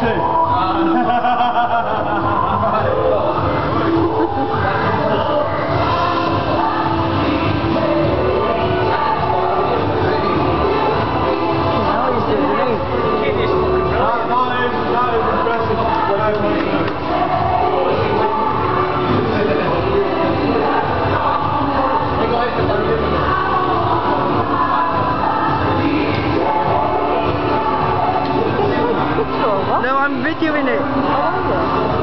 对 No, I'm videoing it. Oh,